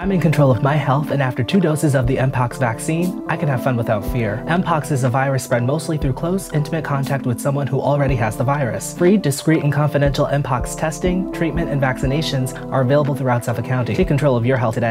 I'm in control of my health, and after two doses of the Mpox vaccine, I can have fun without fear. Mpox is a virus spread mostly through close, intimate contact with someone who already has the virus. Free, discreet, and confidential Mpox testing, treatment, and vaccinations are available throughout Suffolk County. Take control of your health today.